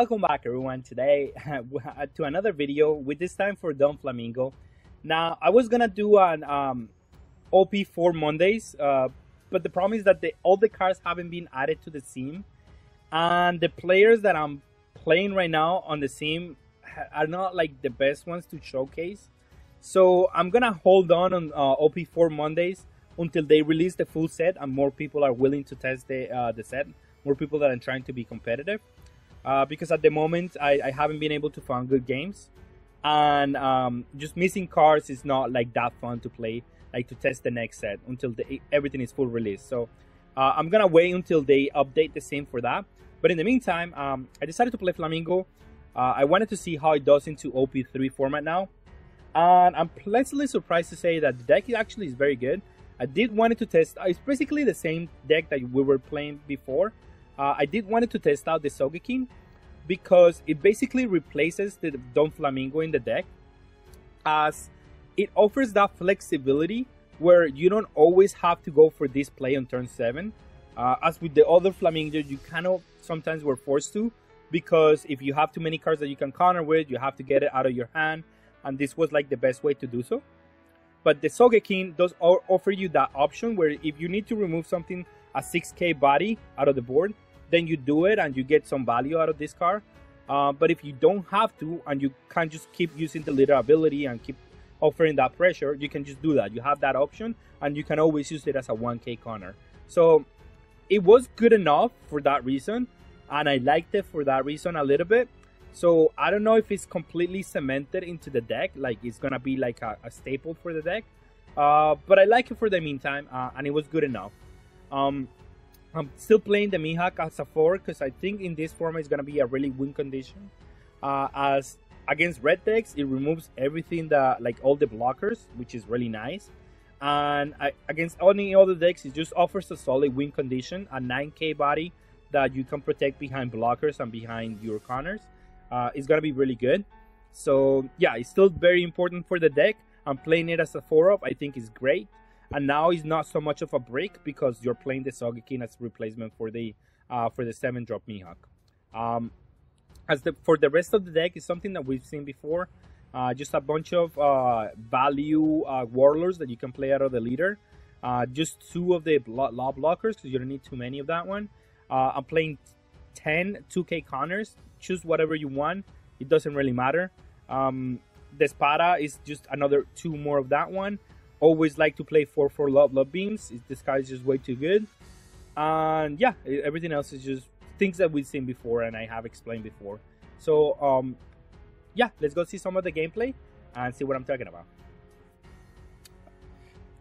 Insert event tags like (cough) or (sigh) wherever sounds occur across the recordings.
Welcome back everyone today (laughs) to another video with this time for Doflamingo. Now I was gonna do an um, OP4 Mondays uh, but the problem is that all the cards haven't been added to the sim and the players that I'm playing right now on the sim are not like the best ones to showcase. So I'm gonna hold on on uh, OP4 Mondays until they release the full set and more people are willing to test the uh, the set. More people that are trying to be competitive. Uh, because at the moment I, I, haven't been able to find good games, and um, just missing cards is not like that fun to play. Like to test the next set until the, everything is full release. So uh, I'm gonna wait until they update the same for that. But in the meantime, um, I decided to play Flamingo. Uh, I wanted to see how it does into OP3 format now. And I'm pleasantly surprised to say that the deck actually is very good. I did wanted to test, uh, it's basically the same deck that we were playing before. Uh, I did wanted to test out the Sogeking because it basically replaces the Doflamingo in the deck as it offers that flexibility where you don't always have to go for this play on turn 7. Uh, as with the other Flamingos, you kind of sometimes were forced to because if you have too many cards that you can counter with, you have to get it out of your hand, and this was like the best way to do so. But the Sogeking does offer you that option where if you need to remove something, a 6k body out of the board, then you do it and you get some value out of this card. Uh, but if you don't have to and you can't just keep using the leader ability and keep offering that pressure, you can just do that. You have that option and you can always use it as a 1k corner. So it was good enough for that reason and I liked it for that reason a little bit. So I don't know if it's completely cemented into the deck, like it's gonna be like a, a staple for the deck. Uh, but I like it for the meantime, uh, and it was good enough. Um, I'm still playing the Mihawk as a 4 because I think in this format it's going to be a really win condition. Uh, as against red decks, it removes everything that, like all the blockers, which is really nice. And I, against any other decks, it just offers a solid win condition, a 9k body that you can protect behind blockers and behind your counters. Uh, it's going to be really good. So yeah, it's still very important for the deck. I'm playing it as a 4-up. I think it's great and now it's not so much of a break because you're playing the Sogeking as replacement for the uh, for the seven drop Mihawk. Um, as the for the rest of the deck is something that we've seen before. Uh, just a bunch of uh, value uh, warlords that you can play out of the leader. Uh, just two of the law blockers because you don't need too many of that one. Uh, I'm playing 10 2k counters. Choose whatever you want. It doesn't really matter. Um, the Espada is just another two more of that one always like to play 4 4 love love beams. This guy is just way too good. And yeah, everything else is just things that we've seen before and I have explained before. So um yeah, let's go see some of the gameplay and see what I'm talking about.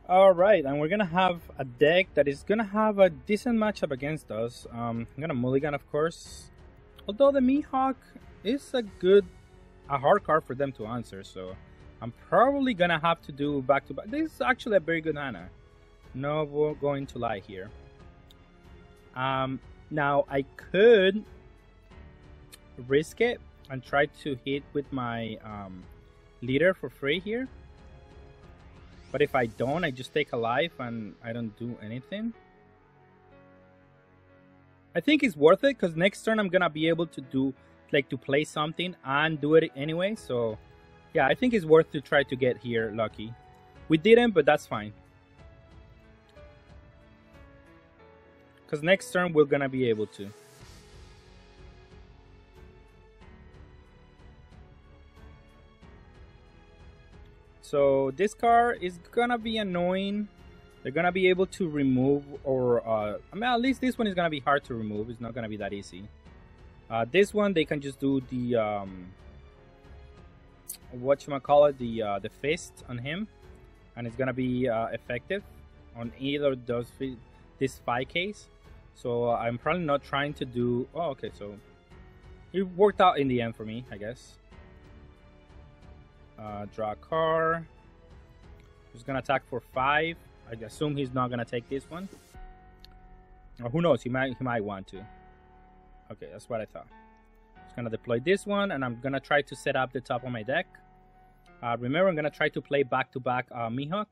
Alright, and we're gonna have a deck that is gonna have a decent matchup against us. Um, I'm gonna mulligan, of course. Although the Mihawk is a good, a hard card for them to answer, so I'm probably gonna have to do back to back. This is actually a very good Hana. No, we're going to lie here. Um, now I could risk it and try to hit with my um, leader for free here. But if I don't, I just take a life and I don't do anything. I think it's worth it because next turn I'm gonna be able to do like to play something and do it anyway. So yeah, I think it's worth to try to get here lucky. We didn't, but that's fine. Because next turn we're gonna be able to. So this car is gonna be annoying. They're gonna be able to remove or uh, I mean at least this one is gonna be hard to remove. It's not gonna be that easy. Uh, this one they can just do the um, what you call it the uh, the fist on him and it's gonna be uh, effective on either those this 5 so uh, I'm probably not trying to do oh okay so it worked out in the end for me I guess. Uh, draw a car. He's gonna attack for 5 I assume he's not gonna take this one. Or who knows? He might he might want to. Okay that's what I thought gonna deploy this one and I'm gonna try to set up the top of my deck. Uh, remember, I'm gonna try to play back-to-back uh, Mihawk.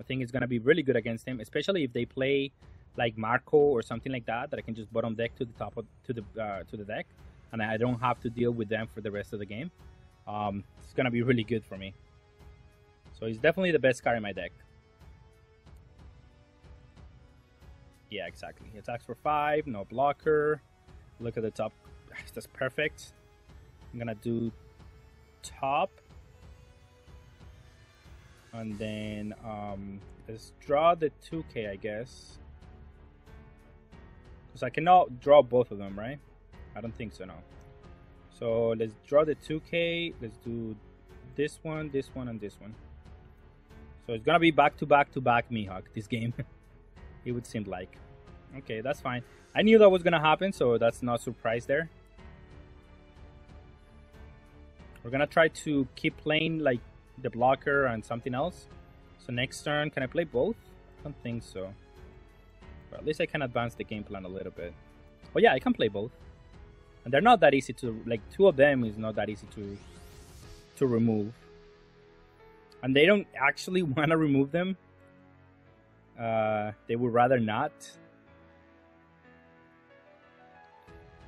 I think it's gonna be really good against him, especially if they play like Marco or something like that, that I can just bottom deck to the top of to the uh, to the deck. and I don't have to deal with them for the rest of the game. Um, it's gonna be really good for me. So he's definitely the best card in my deck. Yeah, exactly. He attacks for five, no blocker. Look at the top. That's perfect. I'm gonna do top. And then um, let's draw the 2k, I guess. Because I cannot draw both of them, right? I don't think so, no. So let's draw the 2k. Let's do this one, this one, and this one. So it's gonna be back to back to back Mihawk this game. (laughs) it would seem like. Okay, that's fine. I knew that was gonna happen, so that's not surprise there. We're gonna try to keep playing like the blocker and something else. So next turn, can I play both? I don't think so. But at least I can advance the game plan a little bit. But yeah, I can play both. And they're not that easy to like two of them is not that easy to to remove and they don't actually (laughs) want to remove them. Uh, they would rather not.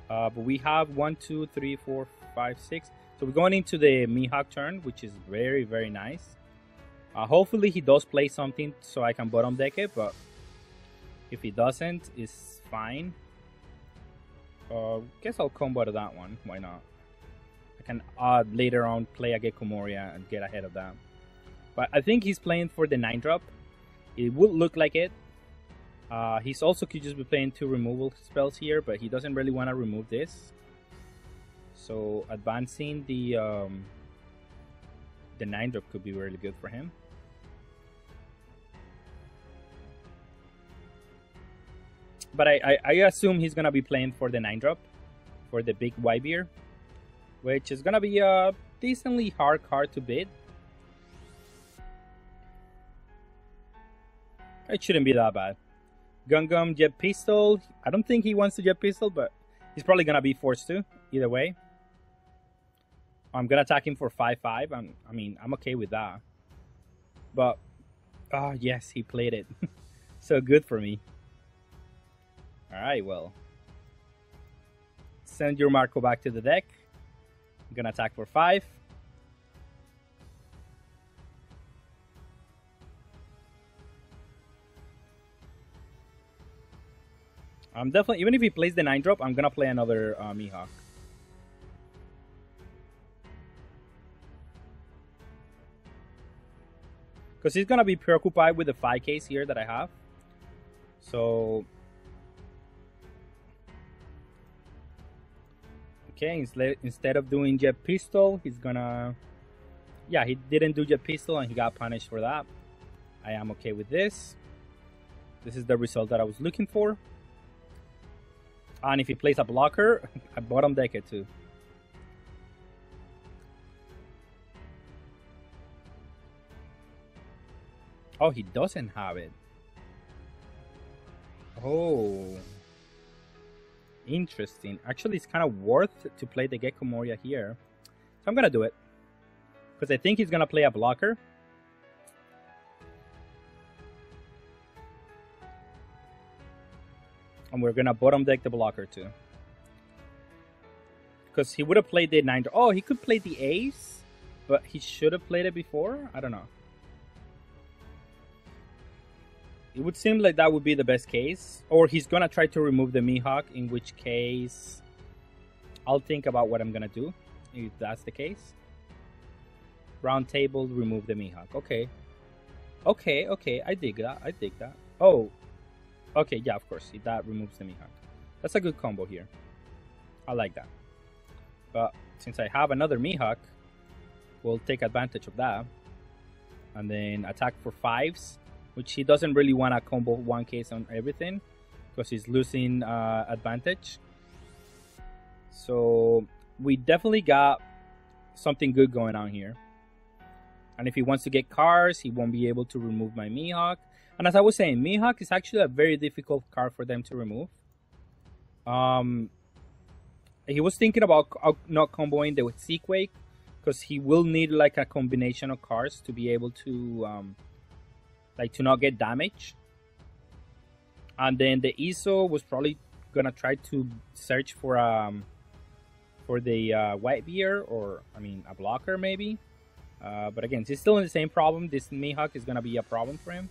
Uh, but we have one, two, three, four, five, six. So we're going into the Mihawk turn, which is very, very nice. Uh, hopefully he does play something so I can bottom deck it, but if he doesn't, it's fine. Uh, guess I'll combo to that one. Why not? I can uh, later on play a Gecko Moria and get ahead of that. But I think he's playing for the 9 drop. It would look like it. Uh, he's also could just be playing two removal spells here, but he doesn't really want to remove this. So advancing the um, the 9 drop could be really good for him. But I, I, I assume he's to be playing for the 9 drop, for the big Whitebeard, which is to be a decently hard card to beat. It shouldn't be that bad. Gungam Jet Pistol. I don't think he wants to Jet Pistol, but he's probably gonna be forced to. Either way. I'm gonna attack him for 5-5. I'm, I mean, I'm okay with that. But, oh yes, he played it. (laughs) so good for me. Alright, well. Send your Marco back to the deck. I'm gonna attack for 5. I'm definitely even if he plays the nine drop, I'm gonna play another uh, Mihawk. Because he's gonna be preoccupied with the 5 case here that I have. So Okay, instead of doing Jet Pistol, he's gonna... Yeah, he didn't do Jet Pistol and he got punished for that. I am okay with this. This is the result that I was looking for. And if he plays a blocker, (laughs) I bottom deck it too. Oh, he doesn't have it. Oh. Interesting. Actually, it's kind of worth to play the Gecko Moria here. So I'm going to do it. Because I think he's going to play a blocker. And we're gonna bottom deck the blocker too. Because he would have played the 9. Oh, he could play the ace, but he should have played it before? I don't know. It would seem like that would be the best case. Or he's gonna try to remove the Mihawk, in which case I'll think about what I'm gonna do if that's the case. Round table, remove the Mihawk. Okay. Okay, okay, I dig that. I dig that. Oh, Okay, yeah, of course. That removes the Mihawk. That's a good combo here. I like that. But since I have another Mihawk, we'll take advantage of that. And then attack for fives, which he doesn't really want to combo one case on everything because he's losing uh, advantage. So we definitely got something good going on here. And if he wants to get cars, he won't be able to remove my Mihawk. And as I was saying, Mihawk is actually a very difficult card for them to remove. Um, he was thinking about not comboing the Seaquake because he will need like a combination of cards to be able to um, like to not get damage. And then the Izo was probably gonna try to search for um for the uh, Whitebeard or I mean a blocker maybe. Uh, but again, he's still in the same problem. This Mihawk is gonna be a problem for him.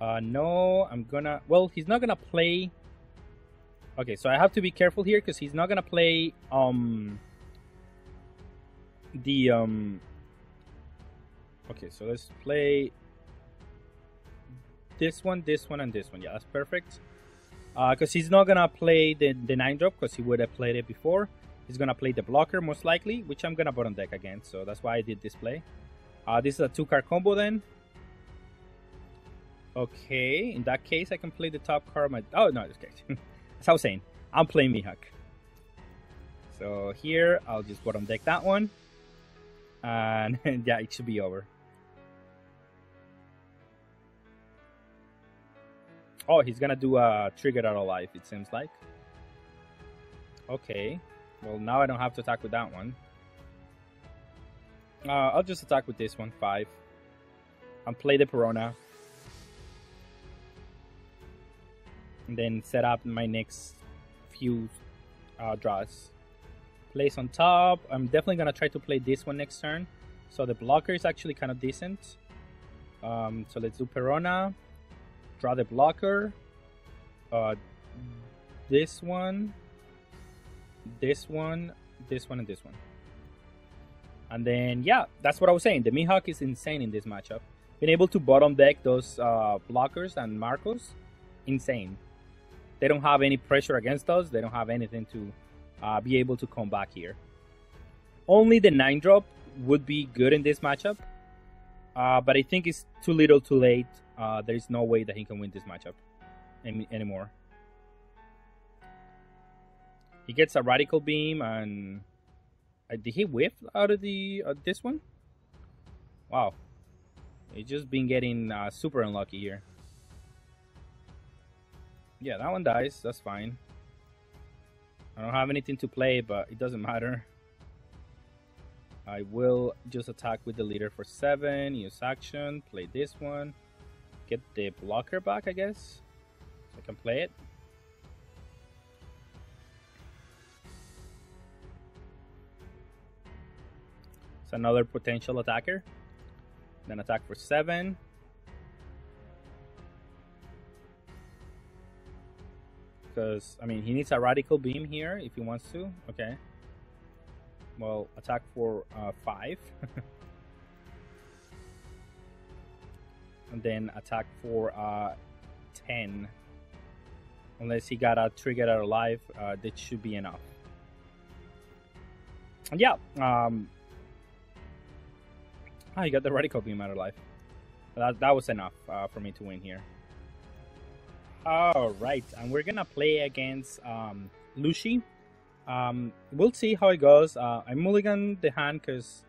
Uh, no, I'm gonna. Well, he's not gonna play. Okay, so I have to be careful here because he's not gonna play um the um. Okay, so let's play this one, this one, and this one. Yeah, that's perfect. Because uh, he's not gonna play the the nine drop because he would have played it before. He's gonna play the blocker most likely, which I'm gonna bottom deck again. So that's why I did this play. Uh, this is a two card combo then. Okay, in that case, I can play the top card. My oh no, this case. As I was saying, I'm playing Mihawk. So here, I'll just bottom deck that one, and (laughs) yeah, it should be over. Oh, he's gonna do a trigger out of life. It seems like. Okay, well now I don't have to attack with that one. Uh, I'll just attack with this one, five, and play the Perona. and then set up my next few uh, draws. Place on top. I'm definitely gonna try to play this one next turn. So the blocker is actually kind of decent. Um, so let's do Perona. Draw the blocker. Uh, this one, this one, this one, and this one. And then yeah, that's what I was saying. The Mihawk is insane in this matchup. Being able to bottom deck those uh, blockers and Marcos, insane. They don't have any pressure against us. They don't have anything to uh, be able to come back here. Only the 9 drop would be good in this matchup. Uh, but I think it's too little too late. Uh, there is no way that he can win this matchup any- anymore. He gets a radical beam and uh, did he whiff out of the uh, this one? Wow, he's just been getting uh, super unlucky here. Yeah, that one dies. That's fine. I don't have anything to play, but it doesn't matter. I will just attack with the leader for 7, use action, play this one, get the blocker back, I guess. So I can play it. It's another potential attacker. Then attack for 7. because I mean he needs a radical beam here if he wants to. Okay. Well, attack for uh, five, (laughs) and then attack for uh, ten. Unless he got a trigger out alive, uh, that should be enough. And yeah, um, ah, he got the radical beam out of life. That that was enough uh, for me to win here. All right, and we're gonna play against um, Lucci. Um, we'll see how it goes. Uh, I mulligan the hand because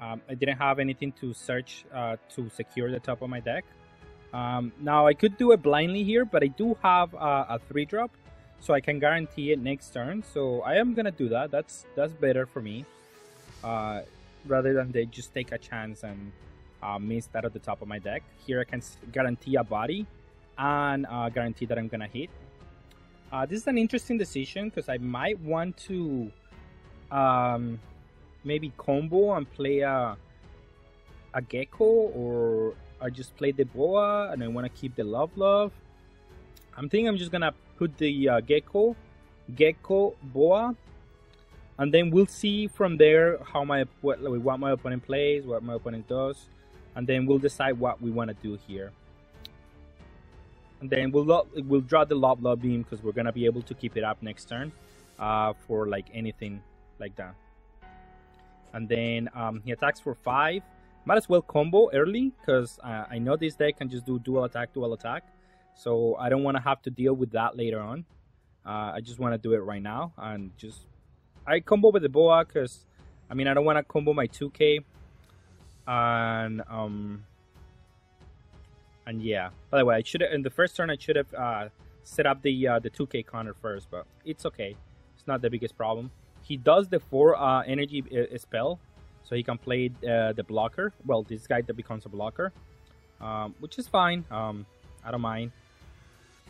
um, I didn't have anything to search uh, to secure the top of my deck. Um, now I could do it blindly here, but I do have uh, a three drop, so I can guarantee it next turn. So I am gonna do that. That's that's better for me, uh, rather than they just take a chance and uh, miss that at the top of my deck. Here I can guarantee a body and uh, guarantee that I'm gonna hit. Uh, this is an interesting decision because I might want to um, maybe combo and play a, a gecko or I just play the boa and I want to keep the love love. I'm thinking I'm just gonna put the uh, gecko, gecko, boa, and then we'll see from there how my what, what my opponent plays, what my opponent does, and then we'll decide what we want to do here and then we'll we'll draw the love love beam because we're gonna be able to keep it up next turn uh, for like anything like that. And then um, he attacks for five. Might as well combo early because uh, I know this deck can just do dual attack, dual attack. So I don't want to have to deal with that later on. Uh, I just want to do it right now and just I combo with the boa because I mean I don't want to combo my 2K and um and yeah, by the way, I should in the first turn I should have uh, set up the uh, the 2K counter first, but it's okay. It's not the biggest problem. He does the four uh, energy uh, spell, so he can play uh, the blocker. Well, this guy that becomes a blocker, um, which is fine. Um, I don't mind.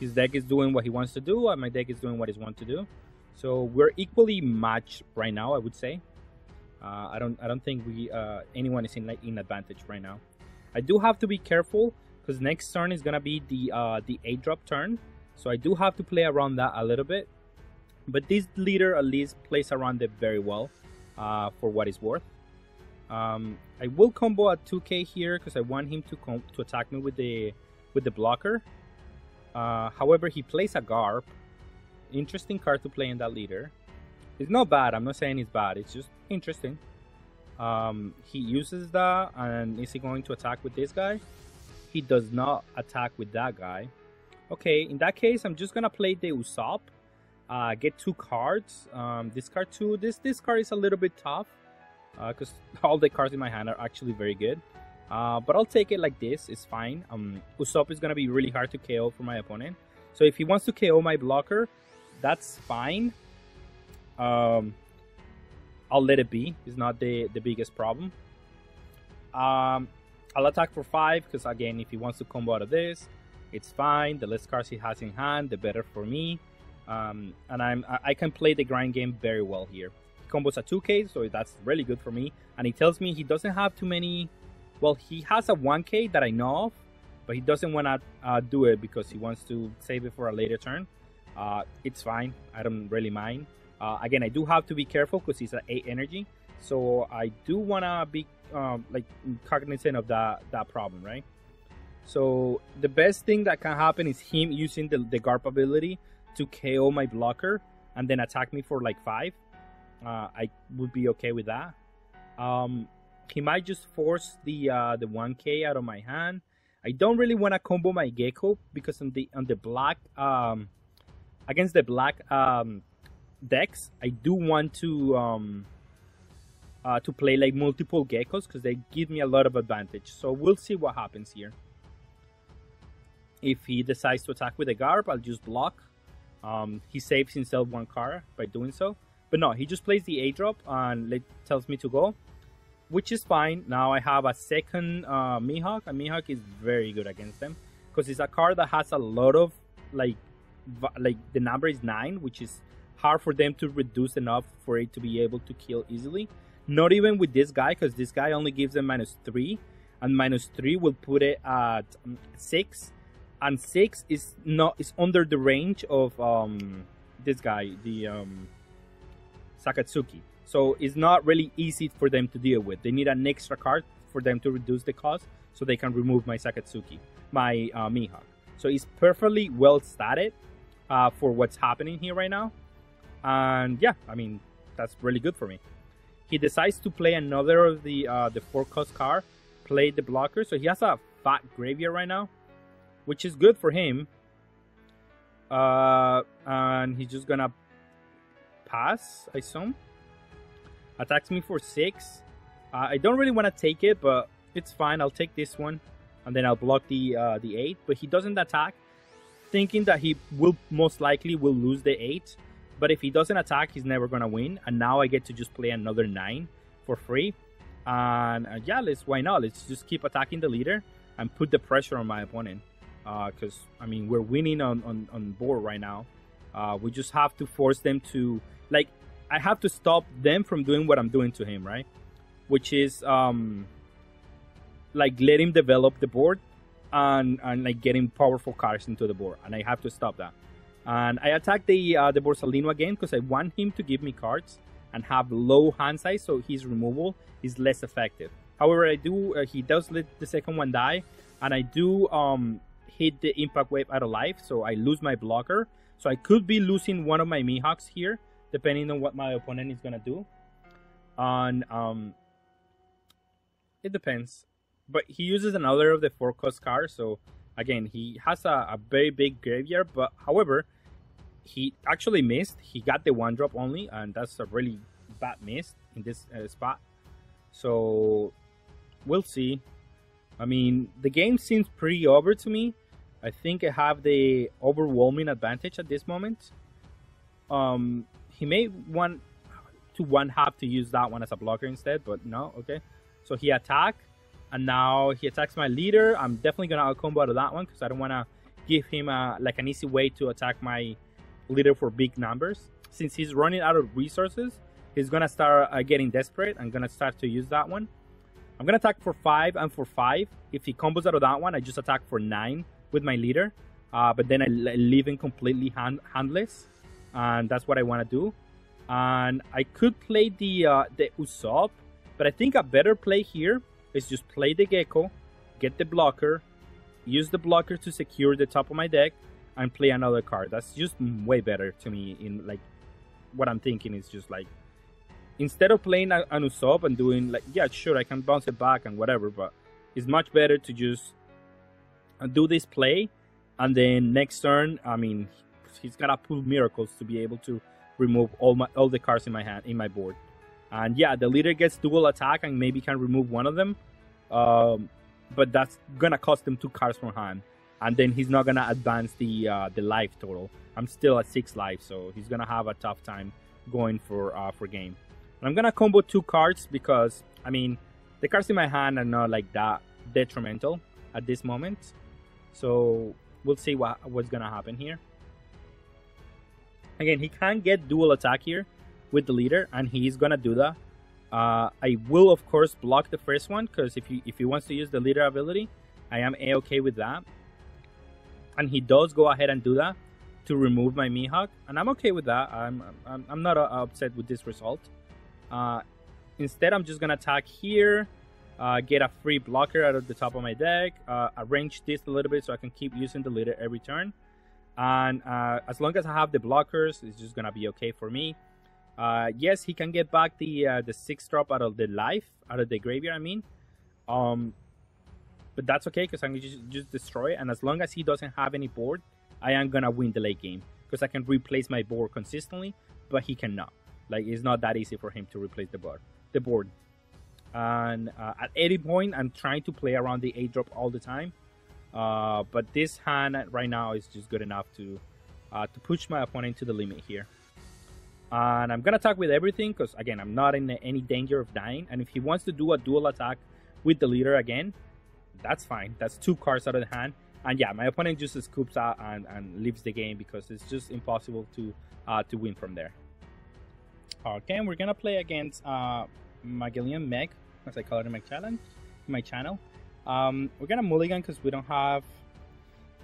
His deck is doing what he wants to do, and my deck is doing what he wants to do. So we're equally matched right now, I would say. Uh, I don't I don't think we uh, anyone is in in advantage right now. I do have to be careful because next turn is gonna be the uh, the eight drop turn, so I do have to play around that a little bit. But this leader at least plays around it very well uh, for what it's worth. Um, I will combo at 2k here because I want him to to attack me with the with the blocker. Uh, however, he plays a Garp. Interesting card to play in that leader. It's not bad. I'm not saying it's bad. It's just interesting. Um, he uses that, and is he going to attack with this guy? He does not attack with that guy. Okay, in that case, I'm just gonna play the Usopp. Uh, get two cards. Um, this card too. This this card is a little bit tough because uh, (laughs) all the cards in my hand are actually very good. Uh, but I'll take it like this. It's fine. Um, Usopp is gonna be really hard to KO for my opponent. So if he wants to KO my blocker, that's fine. Um, I'll let it be. It's not the the biggest problem. Um, I'll attack for five because again, if he wants to combo out of this, it's fine. The less cards he has in hand, the better for me. Um, and I'm I can play the grind game very well here. He combos a 2k, so that's really good for me. And he tells me he doesn't have too many. Well, he has a 1k that I know of, but he doesn't want to uh, do it because he wants to save it for a later turn. Uh, it's fine. I don't really mind. Uh, again, I do have to be careful because he's at 8 energy. So I do want to be um, like cognizant of that, that problem, right? So the best thing that can happen is him using the, the Garp ability to KO my blocker and then attack me for like 5. Uh, I would be okay with that. Um, he might just force the uh, the 1k out of my hand. I don't really want to combo my Gecko because on the on the black um, against the black um, decks, I do want to um, uh, to play like multiple geckos because they give me a lot of advantage. So we'll see what happens here. If he decides to attack with a Garp, I'll just block. Um, he saves himself one card by doing so. But no, he just plays the A drop and tells me to go, which is fine. Now I have a second uh, Mihawk, and Mihawk is very good against them because it's a card that has a lot of like like the number is nine, which is hard for them to reduce enough for it to be able to kill easily. Not even with this guy, because this guy only gives them minus three, and minus three will put it at um, six, and six is not is under the range of um this guy, the um Sakazuki. So it's not really easy for them to deal with. They need an extra card for them to reduce the cost, so they can remove my Sakazuki, my uh, Mihawk. So it's perfectly well started uh, for what's happening here right now. And yeah, I mean, that's really good for me. He decides to play another of the uh, the four cost card, play the blocker. So he has a fat graveyard right now, which is good for him. Uh, and he's just gonna pass, I assume. Attacks me for six. Uh, I don't really want to take it, but it's fine. I'll take this one, and then I'll block the uh, the eight. But he doesn't attack, thinking that he will most likely will lose the eight. But if he doesn't attack, he's never gonna win. And now I get to just play another nine for free. And uh, yeah, let's why not? Let's just keep attacking the leader and put the pressure on my opponent. Because uh, I mean, we're winning on, on on board right now. Uh, we just have to force them to like. I have to stop them from doing what I'm doing to him, right? Which is um, like let him develop the board and and like getting powerful cards into the board, and I have to stop that. And I attack the uh, the Borsalino again because I want him to give me cards and have low hand size, so his removal is less effective. However, I do uh, he does let the second one die, and I do um, hit the impact wave out of life, so I lose my blocker. So I could be losing one of my Mihawks here, depending on what my opponent is gonna do. And um, it depends. But he uses another of the four cost cards, so again he has a, a very big graveyard. But however, he actually missed. He got the one drop only, and that's a really bad miss in this uh, spot. So we'll see. I mean, the game seems pretty over to me. I think I have the overwhelming advantage at this moment. Um, he may want to one have to use that one as a blocker instead, but no, okay. So he attack, and now he attacks my leader. I'm definitely gonna combo out of that one because I don't want to give him a, like an easy way to attack my leader for big numbers. since he's running out of resources, he's gonna start uh, getting desperate. I'm gonna start to use that one. I'm gonna attack for five and for five. If he combos out of that one, I just attack for nine with my leader. Uh, but then I leave him completely hand- handless, and that's what I want to do. And I could play the uh, the Usopp, but I think a better play here is just play the Gecko, get the blocker, use the blocker to secure the top of my deck, and play another card. That's just way better to me. In like, what I'm thinking is just like, instead of playing an Usopp and doing like, yeah, sure, I can bounce it back and whatever, but it's much better to just do this play, and then next turn, I mean, he's gotta pull miracles to be able to remove all my all the cards in my hand in my board. And yeah, the leader gets dual attack and maybe can remove one of them. Um, but that's gonna cost him two cards from hand. And then he's not gonna advance the uh, the life total. I'm still at six life, so he's gonna have a tough time going for uh, for game. And I'm gonna combo two cards because I mean the cards in my hand are not like that detrimental at this moment. So we'll see what what's gonna happen here. Again, he can get dual attack here, with the leader, and he's gonna do that. Uh, I will of course block the first one because if he if he wants to use the leader ability, I am a okay with that. And he does go ahead and do that to remove my Mihawk, and I'm okay with that. I'm I'm, I'm not uh, upset with this result. Uh, instead, I'm just gonna attack here, uh, get a free blocker out of the top of my deck, uh, arrange this a little bit so I can keep using the leader every turn. And uh, as long as I have the blockers, it's just gonna be okay for me. Uh, yes, he can get back the the six drop out of the life, out of the graveyard. I mean, um, but that's okay because I'm gonna just, just destroy it. And as long as he doesn't have any board, I am gonna win the late game because I can replace my board consistently, but he cannot. Like it's not that easy for him to replace the board. The board. And uh, at any point, I'm trying to play around the eight drop all the time. Uh, but this hand right now is just good enough to uh, to push my opponent to the limit here and I'm gonna attack with everything because again I'm not in any danger of dying and if he wants to do a dual attack with the leader again that's fine that's two cards out of the hand and yeah my opponent just scoops out and, and leaves the game because it's just impossible to uh, to win from there okay we're gonna play against uh, Magellan Meg as I call it in my challenge my channel um, we're gonna mulligan because we don't have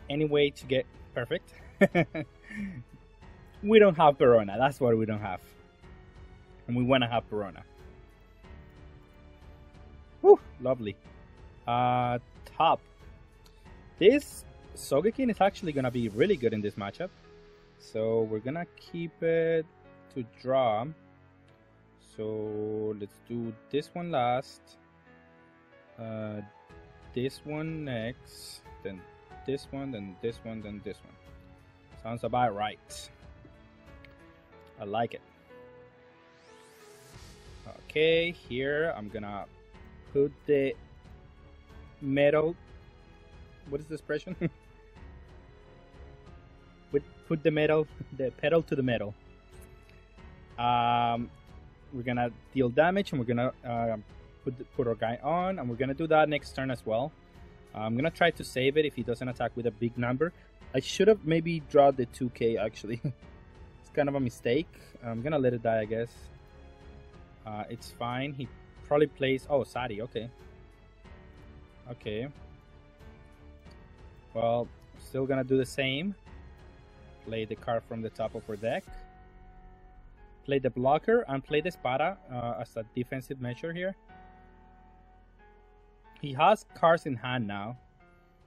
any way to get perfect (laughs) we don't have Perona. That's what we don't have. And we want to have Perona. Whew, lovely. Uh, top. This Sogeking is actually going to be really good in this matchup. So we're going to keep it to draw. So let's do this one last. Uh, this one next. Then this one, then this one, then this one. Sounds about right. I like it. Okay, here I'm gonna put the metal. What is the expression? (laughs) put put the metal, the pedal to the metal. Um, we're gonna deal damage and we're gonna uh, put the, put our guy on, and we're gonna do that next turn as well. I'm gonna try to save it if he doesn't attack with a big number. I should have maybe drawn the 2k actually. (laughs) It's kind of a mistake. I'm gonna let it die, I guess. Uh, it's fine. He probably plays. Oh, Sadi. Okay. Okay. Well, still gonna do the same. Play the card from the top of our deck. Play the blocker and play the Spada uh, as a defensive measure here. He has cards in hand now,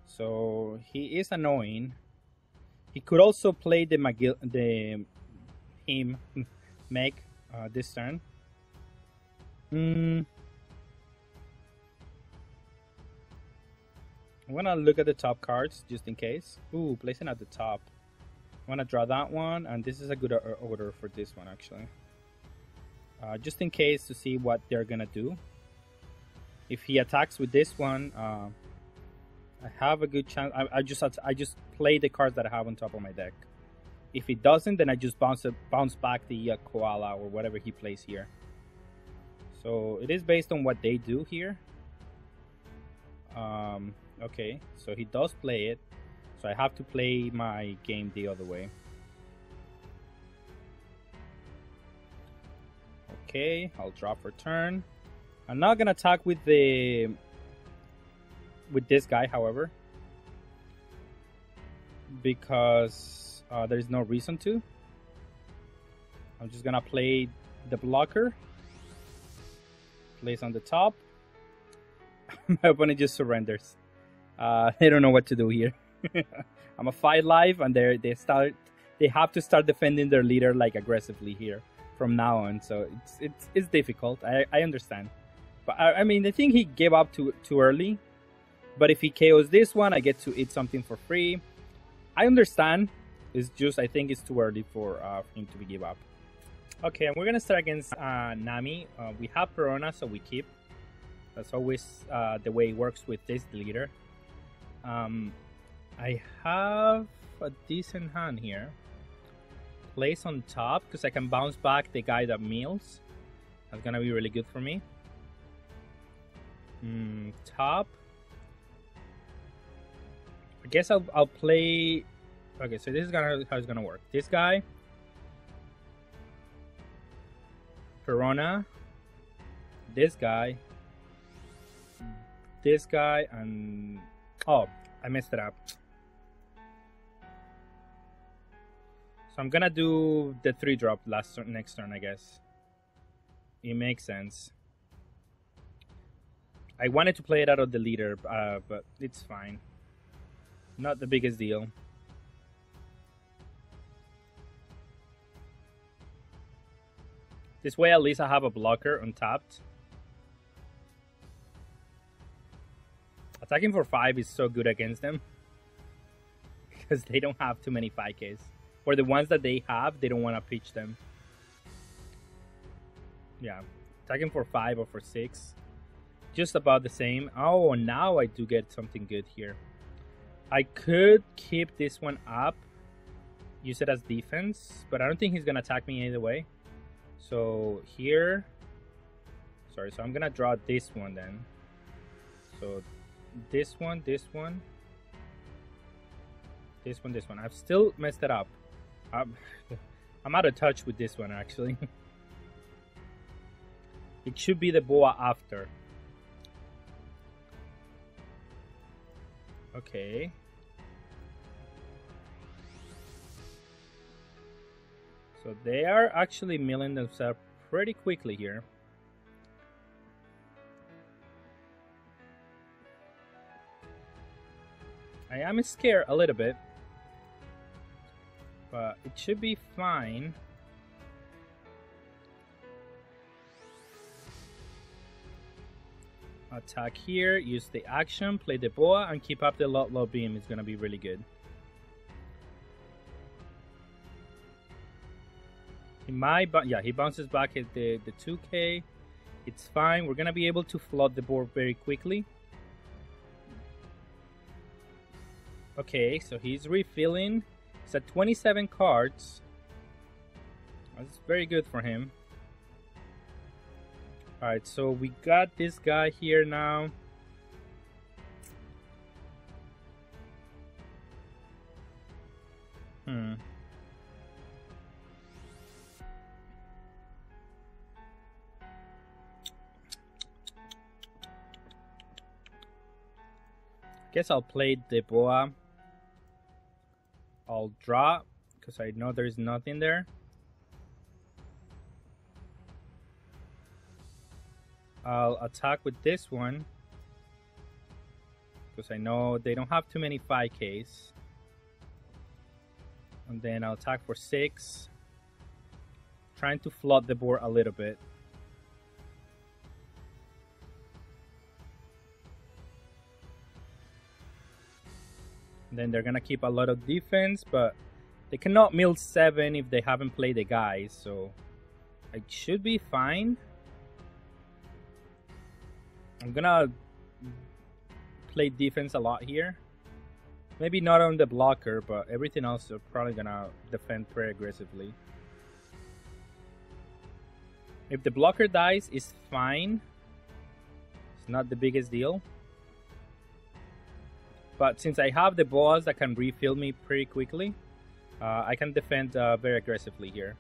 so he is annoying. He could also play the McGill, the him (laughs) make uh, this turn. Mm. I'm gonna look at the top cards just in case. Ooh, placing at the top. I'm gonna draw that one, and this is a good order for this one actually. Uh, just in case to see what they're gonna do. If he attacks with this one, uh, I have a good chance. I, I just I just play the cards that I have on top of my deck. If it doesn't, then I just bounce it, bounce back the uh, koala or whatever he plays here. So it is based on what they do here. Um, okay, so he does play it. So I have to play my game the other way. Okay, I'll draw for turn. I'm not gonna attack with the with this guy, however, because uh, there's no reason to. I'm just gonna play the blocker. Place on the top. (laughs) My opponent just surrenders. Uh, (laughs) they don't know what to do here. (laughs) I'm a five life, and they they start they have to start defending their leader like aggressively here from now on. So it's it's it's difficult. I I understand, but I, I mean I think he gave up too too early. But if he KOs this one, I get to eat something for free. I understand. It's just I think it's too early for, uh, for him to give up. Okay, and we're gonna start against uh, Nami. Uh, we have Perona, so we keep. That's always uh, the way it works with this leader. Um, I have a decent hand here. Place on top because I can bounce back the guy that meals. That's gonna be really good for me. Mm, top. I guess I'll, I'll play. Okay, so this is gonna how it's gonna work. This guy, Perona, this guy, this guy, and oh, I messed it up. So I'm gonna do the three drop last turn, next turn, I guess. It makes sense. I wanted to play it out of the leader, uh, but it's fine. Not the biggest deal. This way at least I have a blocker untapped. Attacking for 5 is so good against them. (laughs) Because they don't have too many 5ks. Or the ones that they have, they don't want to pitch them. Yeah. Attacking for 5 or for 6. Just about the same. Oh, now I do get something good here. I could keep this one up. Use it as defense. But I don't think he's going to attack me either way. So here... Sorry, so I'm going to draw this one then. So this one, this one, this one, this one. I've still messed it up. I'm, (laughs) I'm out of touch with this one actually. (laughs) it should be the boa after. Okay. So they are actually milling themselves pretty quickly here. I am scared a little bit. But it should be fine. Attack here, use the action, play the boa, and keep up the low, low beam. It's gonna be really good. He might, yeah, he bounces back at the, the 2k. It's fine. We're gonna be able to flood the board very quickly. Okay, so he's refilling. He's at 27 cards. That's very good for him. Alright, so we got this guy here now. Hmm. Guess I'll play the boa. I'll draw because I know there's nothing there. I'll attack with this one because I know they don't have too many 5Ks. And then I'll attack for 6. Trying to flood the board a little bit. Then they're gonna keep a lot of defense, but they cannot mill 7 if they haven't played the guys, so I should be fine. I'm gonna play defense a lot here. Maybe not on the blocker, but everything else are probably gonna defend pretty aggressively. If the blocker dies, it's fine. It's not the biggest deal. But since I have the boss that can refill me pretty quickly, uh, I can defend uh, very aggressively here.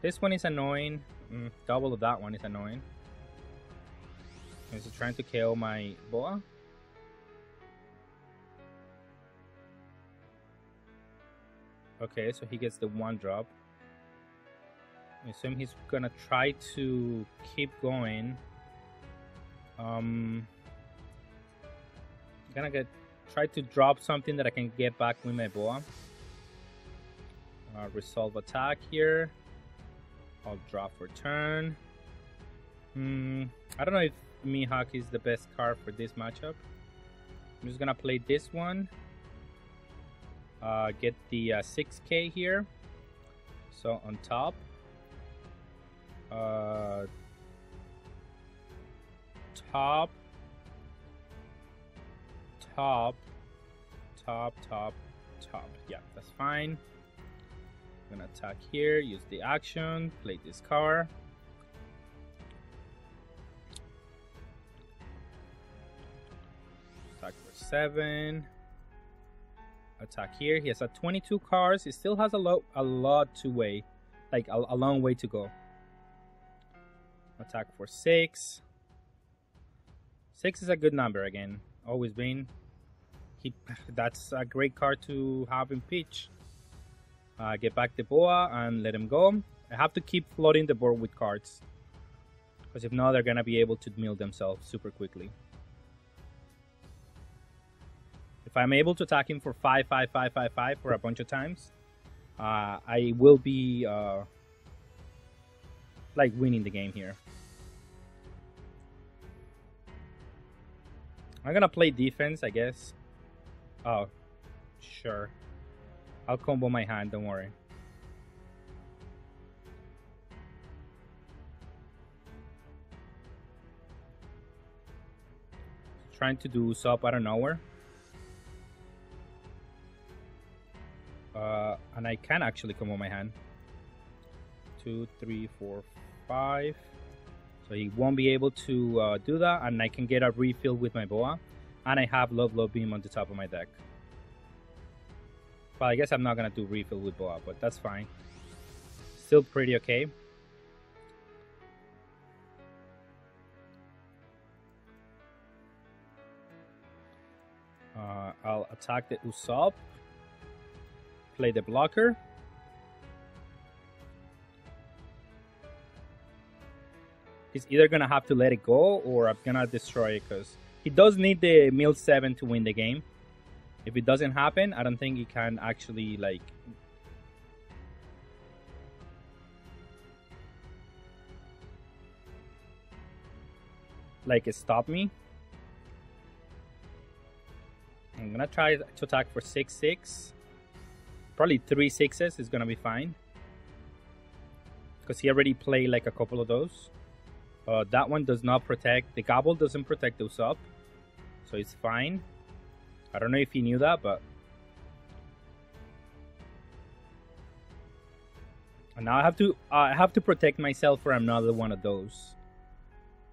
This one is annoying. Mm, double of that one is annoying. Is he trying to kill my boa? Okay, so he gets the one drop. I assume he's gonna try to keep going. Um, gonna get try to drop something that I can get back with my boa. Uh, resolve attack here. I'll drop for turn. Hmm, I don't know if Mihawk is the best card for this matchup. I'm just gonna play this one. Uh, get the uh, 6k here. So on top. Uh, top. Top. Top, top, top. Yeah, that's fine. I'm gonna attack here, use the action, play this card. Attack for seven. Attack here. He has a 22 cards. He still has a lot, a lot to weigh, like a, a long way to go. Attack for six. Six is a good number again. Always been. That's a great card to have in pitch. Uh, get back the boa and let him go. I have to keep flooding the board with cards. Because if not, they're going to be able to mill themselves super quickly. If I'm able to attack him for 5, 5, 5, 5, 5 for a bunch of times, uh, I will be uh, like winning the game here. I'm gonna play defense, I guess. Oh, sure. I'll combo my hand, don't worry. Trying to do Usopp out of nowhere. Uh, and I can actually combo my hand. Two, three, four, five. So he won't be able to uh, do that, and I can get a refill with my boa. And I have Love Love Beam on the top of my deck. Well, I guess I'm not gonna do refill with boa, but that's fine. Still pretty okay. Uh, I'll attack the Usopp. Play the blocker. He's either gonna have to let it go or I'm gonna destroy it because he does need the mill 7 to win the game. If it doesn't happen, I don't think he can actually like like stop me. I'm gonna try to attack for 6 6. Probably three sixes is gonna be fine. Because he already played like a couple of those. Uh, that one does not protect, the gobble doesn't protect those up. So it's fine. I don't know if he knew that, but... And now I have to, uh, I have to protect myself for another one of those.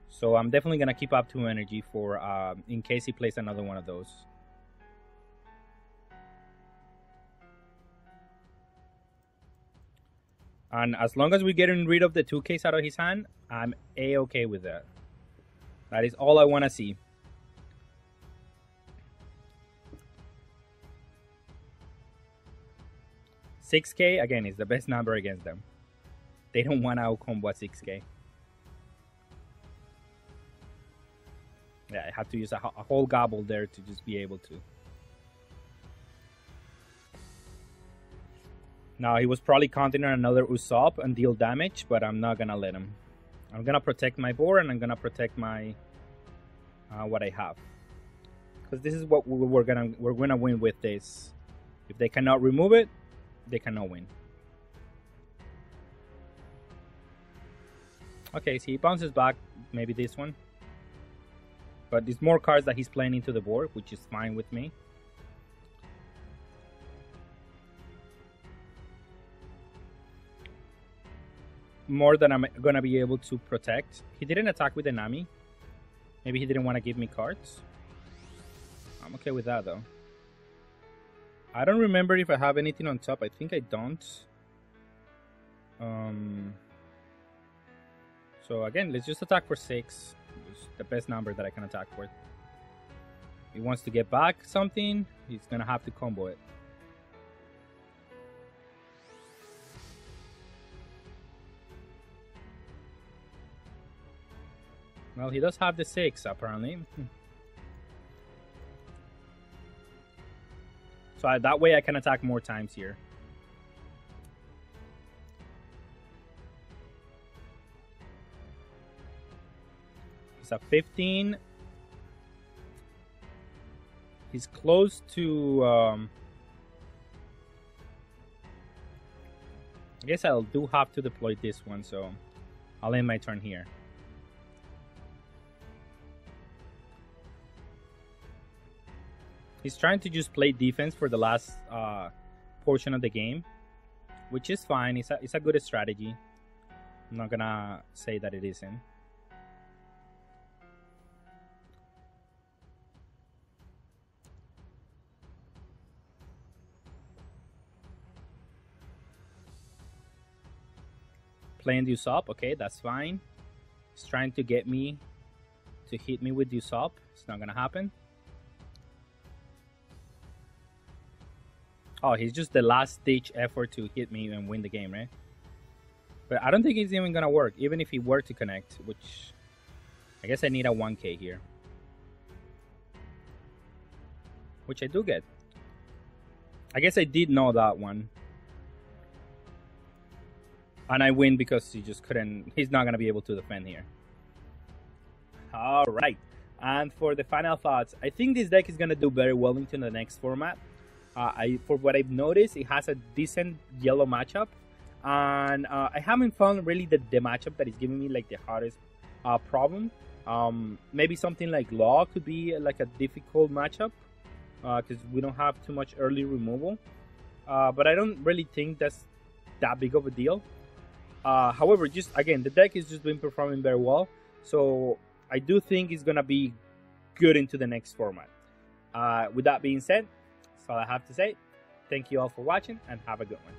So I'm definitely gonna keep up to energy for, uh, in case he plays another one of those. And as long as we're getting rid of the 2Ks out of his hand, I'm a-okay with that. That is all I want to see. Six K again is the best number against them. They don't want to out combo at six K. Yeah, I had to use a, a whole gobble there to just be able to. Now he was probably counting on another Usopp and deal damage, but I'm not gonna let him. I'm gonna protect my board and I'm gonna protect my uh, what I have, because this is what we're gonna we're gonna win with this. If they cannot remove it, they cannot win. Okay, so he bounces back, maybe this one. But there's more cards that he's playing into the board, which is fine with me. more than I'm gonna be able to protect. He didn't attack with the Nami. Maybe he didn't want to give me cards. I'm okay with that though. I don't remember if I have anything on top. I think I don't. Um, So again, let's just attack for six. It's the best number that I can attack for. He wants to get back something, he's gonna have to combo it. Well, he does have the six, apparently. (laughs) so I, that way I can attack more times here. He's a 15. He's close to... Um, I guess I'll do have to deploy this one, so I'll end my turn here. He's trying to just play defense for the last uh, portion of the game, which is fine. It's a, it's a good strategy. I'm not gonna say that it isn't. Playing Usopp, okay, that's fine. He's trying to get me to hit me with Usopp. It's not gonna happen. Oh, he's just the last ditch effort to hit me and win the game, right? But I don't think it's even gonna work, even if he were to connect, which I guess I need a 1k here. Which I do get. I guess I did know that one. And I win because he just couldn't, he's not gonna be able to defend here. Alright. And for the final thoughts, I think this deck is gonna do very well into the next format. Uh, I, for what I've noticed, it has a decent yellow matchup, and uh, I haven't found really the, the matchup that is giving me like the hardest uh, problem. Um, maybe something like Law could be like a difficult matchup because uh, we don't have too much early removal. Uh, but I don't really think that's that big of a deal. Uh, however, just again, the deck is just been performing very well, so I do think it's gonna be good into the next format. with that being said, all I have to say. Thank you all for watching and have a good one.